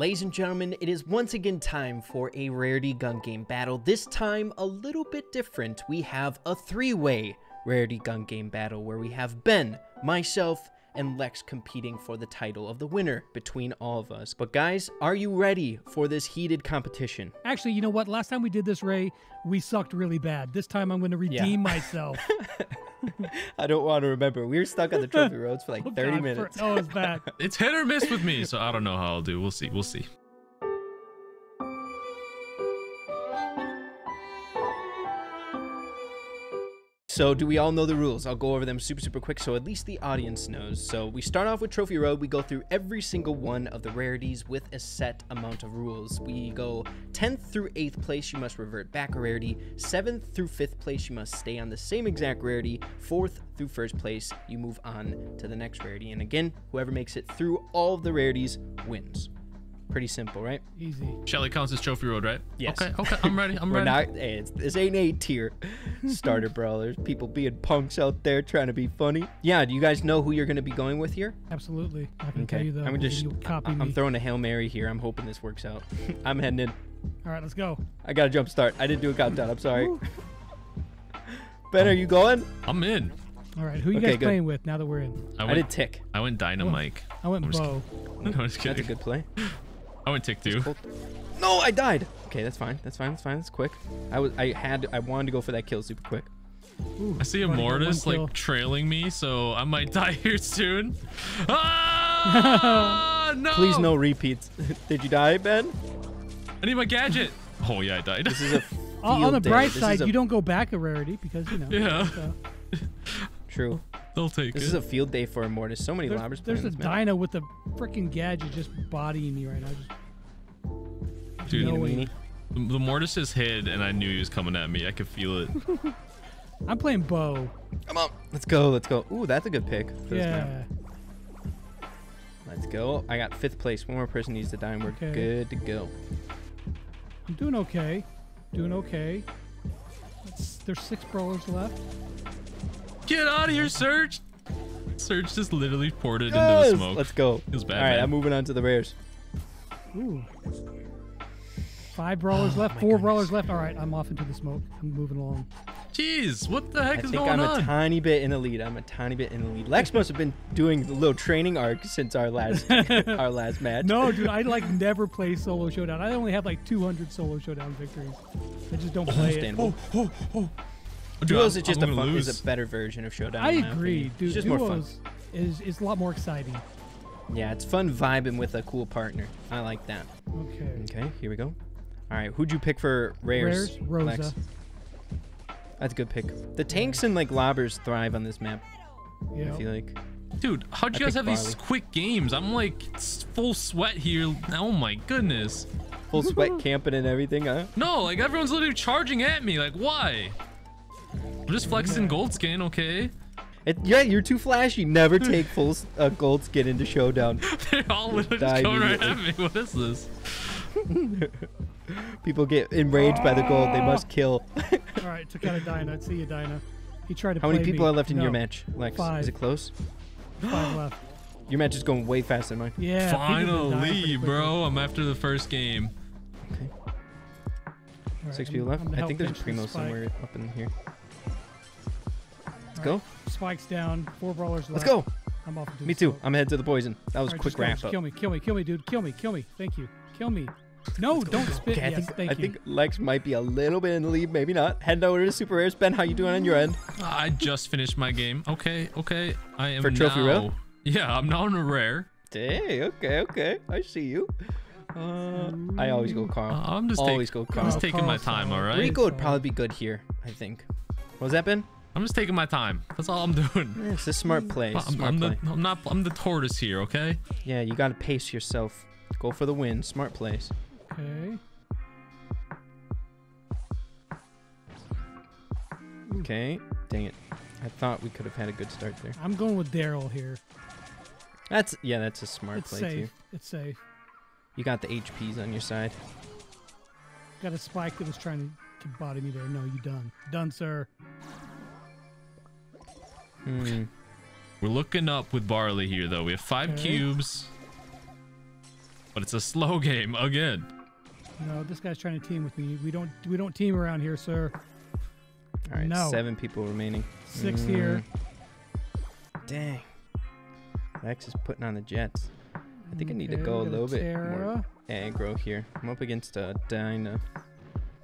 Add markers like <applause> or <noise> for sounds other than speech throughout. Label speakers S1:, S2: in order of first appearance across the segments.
S1: Ladies and gentlemen, it is once again time for a Rarity Gun Game battle. This time, a little bit different. We have a three-way Rarity Gun Game battle where we have Ben, myself, and Lex competing for the title of the winner between all of us. But guys, are you ready for this heated competition?
S2: Actually, you know what? Last time we did this, Rey, we sucked really bad. This time I'm going to redeem myself. <laughs>
S1: I don't want to remember. We were stuck on the trophy roads for like <laughs>
S2: Oh,
S1: 30
S2: God,
S1: minutes.
S2: For, oh, it's bad. <laughs>
S3: It's hit or miss with me, so I don't know how I'll do. We'll see. We'll see.
S1: So, do we all know the rules? I'll go over them super, super quick so at least the audience knows. So, we start off with Trophy Road. We go through every single one of the rarities with a set amount of rules. We go 10th through 8th place, you must revert back a rarity. 7th through 5th place, you must stay on the same exact rarity. 4th through 1st place, you move on to the next rarity. And again, whoever makes it through all of the rarities wins. Pretty simple, right?
S2: Easy.
S3: Shelly counts as Trophy Road, right?
S1: Yes.
S3: Okay, okay. I'm ready. I'm <laughs>
S1: We're
S3: ready.
S1: not. Hey, it's, this ain't A tier <laughs> starter brawlers. People being punks out there trying to be funny. Yeah. Do you guys know who you're going to be going with here?
S2: Absolutely. I can
S1: Okay.
S2: tell you the.
S1: I'm just.
S2: You copy
S1: I'm
S2: me.
S1: throwing a hail mary here. I'm hoping this works out. <laughs> I'm heading in.
S2: All right, let's go.
S1: I got a jump start. I didn't do a countdown. I'm sorry. ben, are you going?
S3: I'm in.
S2: All right, who are you
S1: Okay,
S2: guys
S1: good.
S2: playing with now that we're in?
S3: I
S1: I,
S3: went.
S1: did tick.
S3: I went Dynamike.
S2: I went
S3: I'm just
S2: Bo.
S3: No, I'm just
S1: That's a good play.
S3: I went Tick too.
S1: Cool. No, I died. Okay, that's fine. That's fine. That's fine. That's quick. I was. I had. I wanted to go for that kill super quick.
S2: Ooh,
S3: I see a
S2: already got one
S3: Mortis like trailing me, so I might <laughs> die here soon. <laughs> Ah, no!
S1: Please no repeats. <laughs> did you die, Ben?
S3: I need my gadget. Oh yeah, I died.
S1: This is a.
S2: On- on the bright
S1: This is
S2: side,
S1: a-
S2: you don't go back a rarity because you know.
S3: Yeah.
S2: so-
S1: True. <laughs>
S3: They'll take
S1: This is a field day for Immortus. So many
S2: There's,
S1: lobbers
S2: there's a
S1: this
S2: dino with a freaking gadget just bodying me right now. Just
S3: Dude,
S2: no way.
S3: the Mortis is hid, and I knew he was coming at me. I could feel it. <laughs> <laughs>
S2: I'm playing Bo.
S1: Come on. Let's go. Let's go. Ooh, that's a good pick. For this.
S2: Yeah.
S1: Let's go. I got fifth place. One more person needs to die, and we're
S2: Okay.
S1: good to go.
S2: I'm doing okay. Doing okay. Let's, there's six brawlers left.
S3: Get out of here, Surge! Surge just literally poured it
S1: Yes!
S3: into the smoke.
S1: Let's go.
S3: Feels bad,
S1: All right,
S3: man.
S1: I'm moving on to the rares.
S2: Ooh. Five brawlers oh left.
S1: Oh my
S2: Four
S1: goodness.
S2: brawlers left. All right, I'm off into the smoke. I'm moving along.
S3: Jeez, what the heck
S1: I
S3: is
S1: think
S3: going
S1: I'm
S3: on?
S1: a tiny bit in the lead. I'm a tiny bit in the lead. Lex must have been doing a little training arc since our last <laughs> our last match.
S2: No, dude, I like <laughs> never play solo showdown. I only have like 200 solo showdown victories. I just don't play it.
S1: Understandable.
S3: oh, oh. oh. Dude,
S1: Duos
S3: I'm-
S1: is just a
S3: gonna
S1: fun, is a better version of Showdown.
S2: I agree,
S1: opinion.
S2: dude.
S1: It's just more fun.
S2: Duos is is a lot more exciting.
S1: Yeah, it's fun vibing with a cool partner. I like that.
S2: Okay.
S1: Okay, here we go. All right, who'd you pick for rares?
S2: Rares, Rosa.
S1: Lex? That's a good pick. The tanks and like lobbers thrive on this map.
S2: Yeah.
S1: I feel like.
S3: Dude, how'd
S1: I
S3: you guys
S1: picked
S3: have these quick games? I'm like full sweat here. Oh my goodness.
S1: Full sweat camping and everything, huh?
S3: No, like everyone's literally charging at me. Like, why? I'm just flexing gold skin, okay?
S1: It, yeah, you're too flashy. Never take <laughs> full uh, gold skin into showdown. <laughs>
S3: They're all literally
S1: Die
S3: just going right at me. What is this? <laughs>
S1: People get enraged by the gold. They must kill.
S2: All right, took out a Dyna. See you, Dyna. He tried to
S1: How many people
S2: me.
S1: are left in your match, Lex?
S2: Five.
S1: Is it close?
S2: Five left. <gasps>
S1: Your match is going way faster than mine.
S2: Yeah. people have been dying pretty
S3: Finally, bro. I'm after the first game.
S1: Okay.
S2: All right,
S1: Six
S2: I'm-
S1: people left.
S2: I'm gonna
S1: I
S2: help
S1: think there's a primo somewhere up in here. Let's
S2: All
S1: go.
S2: right, Spikes down. Four brawlers left.
S1: Let's go.
S2: I'm off. into
S1: Me too.
S2: smoke.
S1: I'm headed to the poison. That was
S2: right,
S1: quick
S2: just go,
S1: wrap
S2: just
S1: up.
S2: Kill me, kill me, kill me, dude. Kill me, kill me. Thank you. Kill me. No, don't spit.
S1: Okay, I think
S2: thank
S1: I
S2: you.
S1: think Lex might be a little bit in the lead, maybe not. Heading over to Super Rares. Ben, how you doing on your end?
S3: I just finished my game. Okay, okay. I am
S1: For Trophy
S3: now.
S1: Row?
S3: Yeah, I'm now in a rare.
S1: Hey, okay, okay. I see you. Uh, I always go Carl.
S3: Uh, I'm just
S1: always
S3: taking.
S1: go
S3: I'm just taking my time.
S2: solid.
S3: All right.
S1: Rico would probably be good here, I think. What was that, Ben?
S3: I'm just taking my time. That's all I'm doing.
S1: Eh, <laughs> It's a smart play.
S3: I'm,
S1: Smart
S3: I'm
S1: play.
S3: the. I'm not. I'm the tortoise here. Okay.
S1: Yeah, you gotta pace yourself. Go for the win. Smart plays.
S2: Okay.
S1: Okay. Dang it. I thought we could have had a good start there.
S2: I'm going with Daryl here.
S1: That's yeah, that's a smart
S2: It's
S1: play
S2: safe.
S1: too.
S2: It's safe.
S1: You got the HPs on your side.
S2: Got a spike that was trying to body me there. No, you done. Done, sir.
S1: Hmm.
S3: We're looking up with Barley here, though. We have five
S2: Okay.
S3: cubes. but it's a slow game again.
S2: No, this guy's trying to team with me. We don't we don't team around here, sir.
S1: All right,
S2: No.
S1: seven people remaining.
S2: Six here.
S1: Mm, Dang. Lex is putting on the Jets. I think I need to go a
S2: we got
S1: little bit
S2: Tara.
S1: more aggro here. I'm up against uh, Dyna.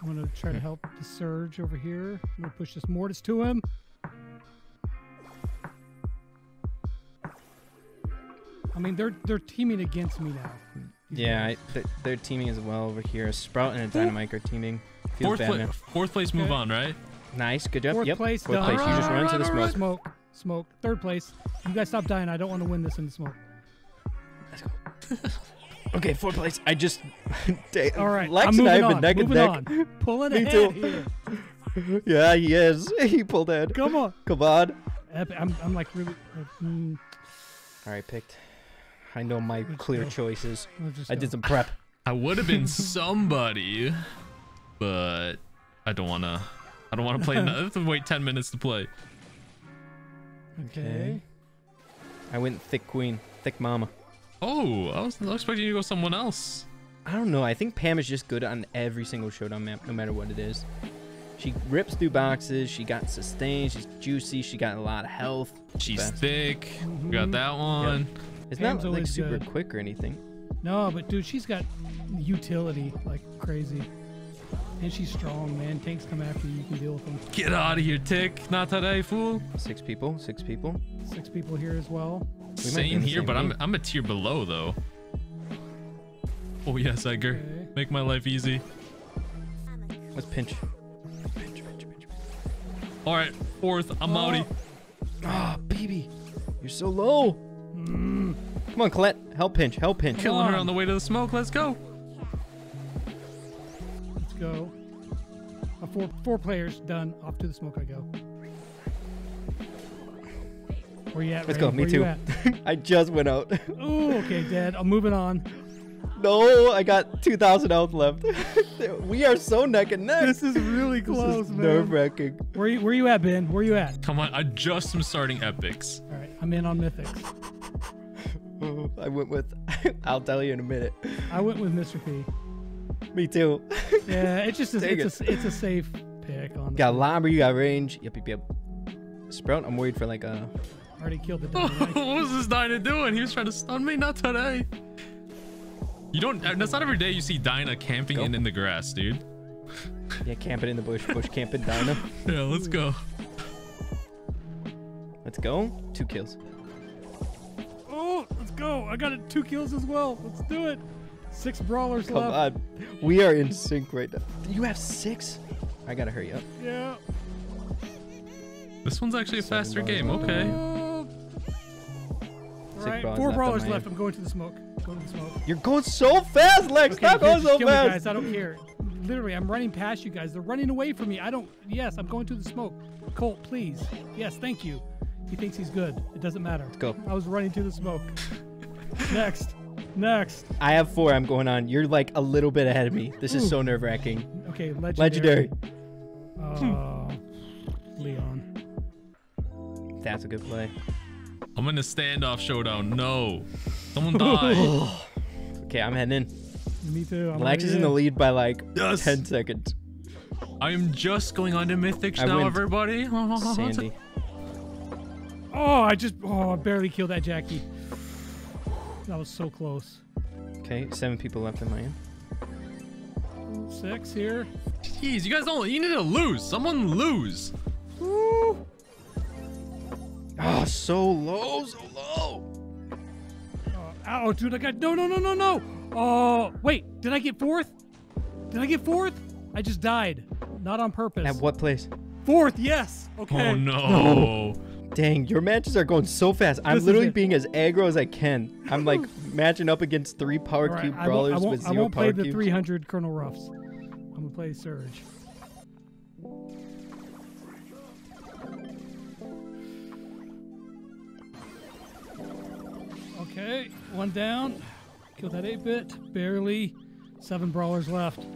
S2: I'm gonna try to help the surge over here. I'm gonna push this mortis to him. I mean, they're they're teaming against me now.
S1: Yeah,
S2: guys.
S1: I, th- they're teaming as well over here. A Sprout and a Dynamike are teaming. Feels
S3: Fourth,
S1: bad,
S3: pla-
S1: man.
S3: fourth place move
S2: Okay.
S3: on, right?
S1: Nice, good job.
S2: Fourth
S1: yep,
S2: place
S1: fourth
S2: done.
S1: place. You just run
S3: Alright,
S1: to the
S3: alright,
S1: smoke.
S2: Smoke, smoke. Third place. You guys stop dying. I don't want to win this in the smoke. <laughs>
S1: Okay, fourth place. I just. <laughs> Da-
S2: All right,
S1: Lex
S2: I'm
S1: and I
S2: moving
S1: have
S2: on.
S1: been neck and
S2: moving
S1: neck.
S2: on. <laughs> Pulling
S1: Me
S2: ahead
S1: too.
S2: here.
S1: Yeah, he is. he pulled ahead.
S2: Come on.
S1: Come on.
S2: I'm, I'm like really. Uh, mm,
S1: All right, picked. I know my
S2: Let's
S1: clear
S2: go.
S1: choices. I
S2: go.
S1: did some prep.
S3: I would have been <laughs> somebody, but I don't wanna. I don't wanna play. <laughs> I have to wait ten minutes to play.
S2: Okay.
S1: I went thick queen, thick mama.
S3: Oh, I was expecting you to go someone else.
S1: I don't know. I think Pam is just good on every single showdown map, no matter what it is. She rips through boxes. She got sustained. She's juicy. She got a lot of health.
S3: She's
S1: Best.
S3: thick. We got
S2: Mhm.
S3: that one.
S1: It's
S2: Pam's
S1: not like super
S2: good.
S1: quick or anything.
S2: No, but dude, she's got utility like crazy. And she's strong, man. Tanks come after you. You can deal with them.
S3: Get out of here, Tick. Not today, fool.
S1: Six people. Six people.
S2: Six people here as well.
S1: We might be
S3: Same here,
S1: same
S3: but I'm. I'm a tier below though. Oh yes, Edgar.
S2: Okay.
S3: Make my life easy.
S1: Let's pinch. Pinch, pinch, pinch.
S3: All right, fourth. I'm
S2: Oh.
S3: outie.
S1: Ah, baby, you're so low.
S2: Mm,
S1: Come on, Colette. Help pinch. Help pinch.
S3: Killing her
S2: on.
S3: on the way to the smoke. Let's go.
S2: let's go. Uh, four four players done. Off to the smoke I go. Where you at?
S1: Let's
S2: Rey?
S1: go. Me
S2: Where
S1: too. <laughs> I just went out.
S2: Oh, okay, dead. I'm moving on.
S1: no, I got 2,000 health left. <laughs> we are so neck and neck.
S2: This is really close, man.
S1: Nerve wracking.
S2: Where you where you at, Ben? Where you at?
S3: Come on, I just am starting epics.
S2: All right, I'm in on mythics.
S1: I went with. <laughs> I'll tell you in a minute.
S2: I went with Mr. P.
S1: Me too.
S2: Yeah, it's just a,
S1: Dang
S2: it's a, it's a safe pick on.
S1: got lobber, you got range. Yep, yep, yep. Sprout, I'm worried for like a.
S2: Already killed the <laughs>
S3: what was this Dyna doing? He was trying to stun me. Not today. You don't. uh, That's not every day you see Dyna camping
S1: Go.
S3: in in the grass, dude.
S1: Yeah, camping in the bush, bush camping <laughs> Dyna.
S3: Yeah, let's go.
S1: Let's go. Two kills.
S2: Let's go! I got it, two kills as well. Let's do it. Six brawlers
S1: Come
S2: left.
S1: on. We are in sync right now. You have six? I gotta hurry up.
S2: Yeah.
S3: This one's actually a
S1: Seven
S3: faster game. Okay.
S2: All right,
S1: brawlers
S2: four brawlers
S1: my
S2: left. I'm going to the smoke. Go to the smoke.
S1: You're going so fast, Lex.
S2: Okay,
S1: Stop going so
S2: kill me,
S1: fast.
S2: guys. I don't care. Literally, I'm running past you guys. They're running away from me. I don't. Yes, I'm going to the smoke. Colt, please. Yes, thank you. He thinks he's good. It doesn't matter. Let's
S1: go.
S2: I was running to the smoke. Next. Next.
S1: I have four. I'm going on. You're like a little bit ahead of me. This is
S2: Ooh.
S1: so nerve wracking.
S2: Okay, legendary.
S1: Legendary.
S2: Uh, Leon.
S1: That's a good play.
S3: I'm in a standoff showdown. No. Someone <laughs> died. <sighs>
S1: Okay, I'm heading in.
S2: Me too. I'm
S1: Lex is in the lead by like
S3: Yes.
S1: 10 seconds.
S3: I am just going on to Mythics
S1: I
S3: now,
S1: win.
S3: everybody. <laughs>
S1: Sandy.
S2: Oh, I just. Oh, I barely killed that Jacky. That was so close.
S1: Okay, seven people left in my end.
S2: Six here.
S3: Jeez, you guys don't. You need to lose. Someone lose.
S2: Woo.
S1: Oh, so low, so low.
S2: Uh, oh, ow, dude, I got no, no, no, no, no. Oh, wait, did I get fourth? Did I get fourth? I just died, not on purpose.
S1: At what place?
S2: Fourth, yes. Okay.
S3: Oh no.
S1: Dang, your matches are going so fast. I'm
S2: This
S1: literally being as aggro as I can. I'm like matching up against three power
S2: right,
S1: cube
S2: I won't,
S1: brawlers
S2: I won't,
S1: with
S2: I
S1: zero
S2: won't
S1: power
S2: play the
S1: cubes.
S2: 300 Colonel Ruffs. I'm gonna play Surge. Okay, one down. Killed that 8-bit, barely. Seven brawlers left.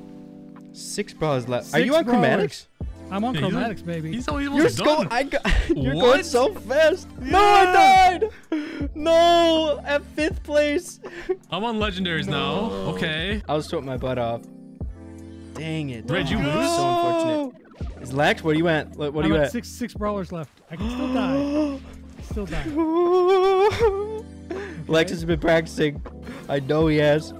S1: Six brawlers left. are you on
S2: brawlers.
S1: chromatics?
S2: I'm on chromatics, baby.
S3: He's always
S1: You're
S3: done.
S1: I got, <laughs> you're going so fast. No, I died. No, at fifth place.
S3: I'm on legendaries now. Okay.
S1: I was sweating my butt off. Dang it.
S3: Red, you lose?
S1: So unfortunate. Is Lex? Where are you at? What what are
S2: I'm
S1: you
S2: at
S1: at?
S2: six six brawlers left. I can still die. <gasps> Still die. <laughs>
S1: Lex has been practicing. I know he has.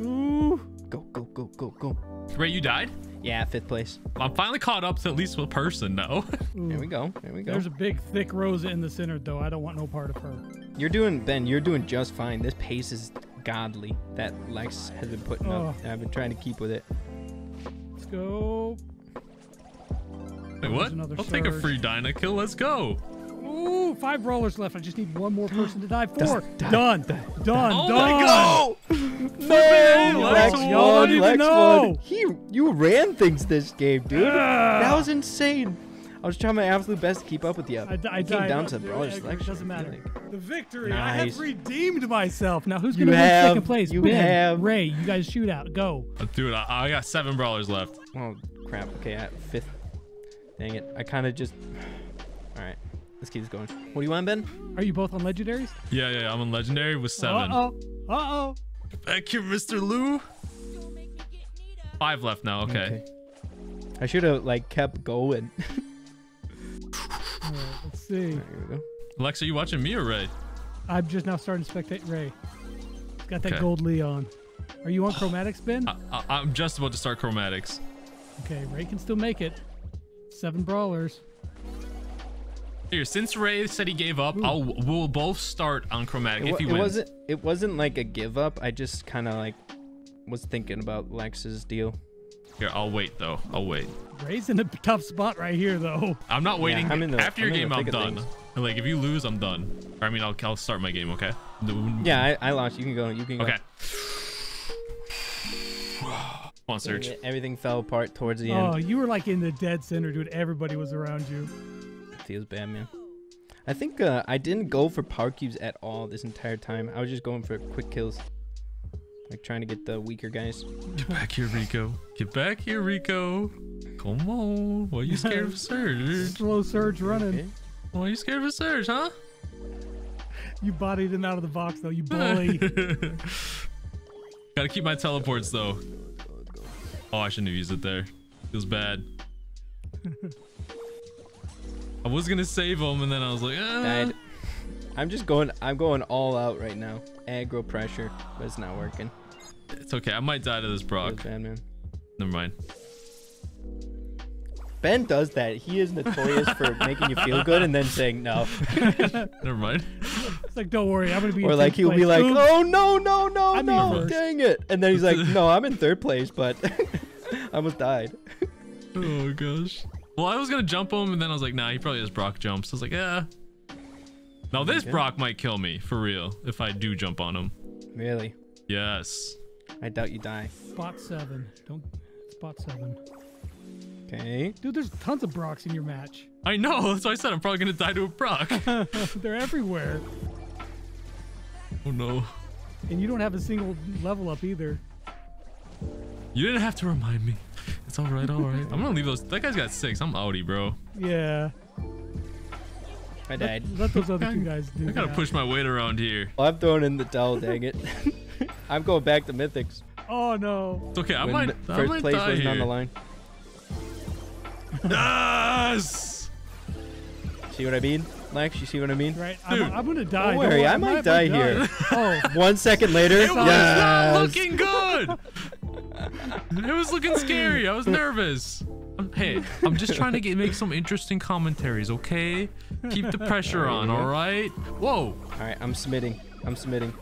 S1: Ooh. Go, go, go, go, go.
S3: Rey, you died?
S1: Yeah, fifth place.
S3: I'm finally caught up to at least a person though. <laughs>
S1: There we go. There we go.
S2: There's a big thick Rosa in the center though. I don't want no part of her.
S1: You're doing, Ben, you're doing just fine. This pace is godly that Lex has been putting up.
S2: Oh.
S1: I've been trying to keep with it.
S2: Let's go.
S3: Wait, what? I'll take a free Dyna kill. Let's go.
S2: Ooh, five brawlers left. I just need one more <gasps> person to die.
S1: Does-
S2: Four.
S1: die,
S2: Done.
S1: Oh
S2: Done.
S3: Oh
S2: Done.
S3: my God.
S1: No,
S3: Lex
S1: Lex
S3: won.
S2: Y'all
S1: won.
S2: don't even
S1: Lex
S2: know.
S1: won. He, you ran things this game, dude. That was insane. I was trying my absolute best to keep up with you.
S2: I, di- I
S1: came down to brawler's
S2: it
S1: selection.
S2: Doesn't matter.
S1: like.
S2: The victory. I have redeemed myself. Now who's gonna win
S1: have.
S2: second place?
S1: You
S2: ben,
S1: have.
S2: Rey. You guys shoot out. Go.
S3: Uh, Dude, I, I got seven brawlers left.
S1: Oh crap. Okay, at fifth. Dang it. I kind of just. All right. Let's keep this going. What do you want, Ben?
S2: Are you both on legendaries?
S3: Yeah, yeah, I'm on legendary with seven.
S2: Uh oh. Uh oh.
S3: Back here, Mr. Lou. Five left now. Okay.
S1: I should have like kept going. <laughs>
S2: Let's see.
S1: Here we go.
S3: Alexa, you watching me or Rey?
S2: I'm just now starting to spectate Rey. He's got that
S3: Okay.
S2: gold Leon. Are you on <sighs> chromatics, Ben?
S3: I, I, I'm just about to start chromatics.
S2: Okay, Rey can still make it. Seven brawlers.
S3: Here, since Rey said he gave up, I'll we'll both start on chromatic
S1: It,
S3: if he
S1: it
S3: wins.
S1: wasn't. It wasn't like a give up. I just kind of like was thinking about Lex's deal.
S3: Here, I'll wait though. I'll wait.
S2: Rey's in a tough spot right here, though.
S3: I'm not waiting.
S1: I'm in the-
S3: After your
S1: I'm in
S3: game,
S1: the
S3: I'm done.
S1: things.
S3: Like if you lose, I'm done. Or I mean, I'll I'll start my game. Okay.
S1: Yeah, I, I lost. You can go. You can go.
S3: Okay. Come on,
S1: Surge. Everything fell apart towards the
S2: Oh,
S1: end.
S2: Oh, you were like in the dead center, dude. Everybody was around you.
S1: Feels bad, man. I think uh, I didn't go for power cubes at all this entire time. I was just going for quick kills, like trying to get the weaker guys.
S3: Get back here, Rico. Get back here, Rico. Come on. Why are you scared of <laughs> Surge?
S2: Slow surge running.
S1: Okay.
S3: Why are you scared of Surge, huh?
S2: You bodied him out of the box, though. You bully. <laughs>
S3: Gotta keep my teleports though. Oh, I shouldn't have used it there. Feels bad. <laughs> I was gonna save him, and then I was like, eh.
S1: Died. I'm just going. I'm going all out right now. Aggro pressure, but it's not working.
S3: It's okay. I might die to this
S1: Feels
S3: Brock.
S1: bad, man.
S3: Never mind.
S1: Ben does that. He is notorious for <laughs> making you feel good and then saying no. <laughs>
S3: Never mind.
S2: it's like, don't worry, I'm gonna be.
S1: Or
S2: in
S1: like he'll be like,
S2: Oops.
S1: "Oh no, no, no,
S2: I'm
S1: no! Dang it!" And then he's like, <laughs> "No, I'm in third place, but I almost died."
S3: Oh gosh. Well, I was gonna jump him, and then I was like, nah, he probably has Brock jumps. I was like, yeah. Now this
S1: Okay.
S3: Brock might kill me for real if I do jump on him.
S1: Really?
S3: Yes.
S1: I doubt you die.
S2: Spot seven. Don't. Spot seven.
S1: Okay.
S2: Dude, there's tons of Brocks in your match.
S3: I know. <laughs> That's why I said I'm probably gonna die to a Brock. <laughs>
S2: They're everywhere,
S3: oh no.
S2: and you don't have a single level up either.
S3: You didn't have to remind me. It's all right, all right. I'm gonna leave those. That guy's got six. I'm outie, bro.
S2: Yeah.
S1: I died.
S2: Let those other two guys do.
S3: I gotta
S2: that.
S3: push my weight around here.
S1: Well, I'm throwing in the towel. Dang it. <laughs> I'm going back to mythics.
S2: Oh no.
S3: It's okay. I
S1: when
S3: might.
S1: mi-
S3: I
S1: first
S3: might
S1: place
S3: die
S1: wasn't on the line.
S3: Yes.
S1: See what I mean, Lex? You see what I mean?
S2: Right.
S3: Dude.
S2: I'm, I'm gonna die.
S1: Don't worry, I might die here.
S2: Oh. <laughs>
S1: One second later,
S3: It was not looking good. It was looking scary. I was nervous. I'm, hey, I'm just trying to get make some interesting commentaries, okay? Keep the pressure on, all right? Whoa.
S1: All right, I'm submitting. I'm submitting.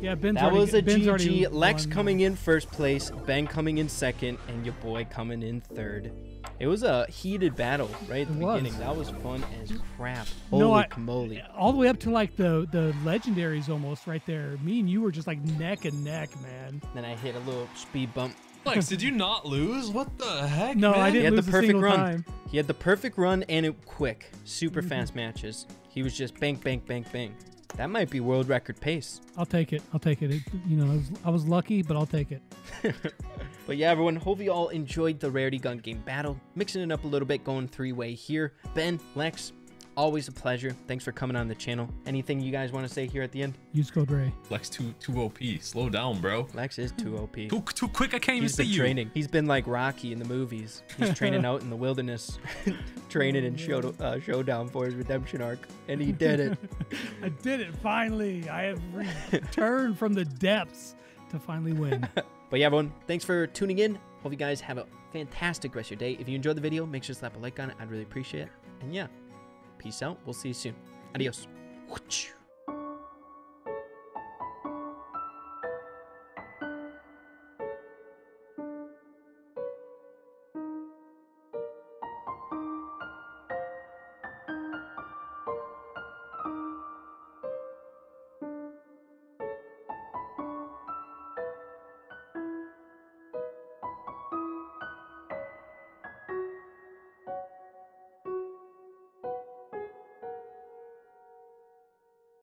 S2: Yeah, Ben's
S1: That
S2: already,
S1: was a
S2: Ben's
S1: GG. Lex
S2: won.
S1: coming in first place, Ben coming in second, and your boy coming in third. It was a heated battle right at the
S2: was.
S1: beginning. That was fun as crap.
S2: No,
S1: Holy
S2: I-
S1: moly.
S2: all the way up to like the the legendaries almost right there. Me and you were just like neck and neck, man.
S1: Then I hit a little speed bump.
S3: Lex, did you not lose? What the heck?
S2: No, I didn't he
S1: had the
S2: lose a
S1: perfect
S2: single
S1: run.
S2: time.
S1: He had the perfect run and it quick, super
S2: Mm-hmm.
S1: fast matches. He was just bang, bang, bang, bang. That might be world record pace.
S2: I'll take it. I'll take it. it you know, I was, I was lucky, but I'll take it. <laughs>
S1: But yeah, everyone, hope you all enjoyed the Rarity Gun Game battle. Mixing it up a little bit, going three way here. Ben, Lex, always a pleasure. Thanks for coming on the channel. Anything you guys want to say here at the end?
S2: Use code Rey.
S3: Lex too too OP. Slow down, bro.
S1: Lex is too OP.
S3: Too too quick. I can't even
S1: He's
S3: see
S1: been
S3: you.
S1: training. He's been like Rocky in the movies. He's training out in the wilderness, <laughs> training in show, uh, Showdown for his redemption arc, and he did it. <laughs>
S2: I did it finally. I have returned from the depths to finally win. <laughs>
S1: But yeah, everyone, thanks for tuning in. Hope you guys have a fantastic rest of your day. If you enjoyed the video, make sure to slap a like on it. I'd really appreciate it. And yeah, peace out. We'll see you soon. Adios.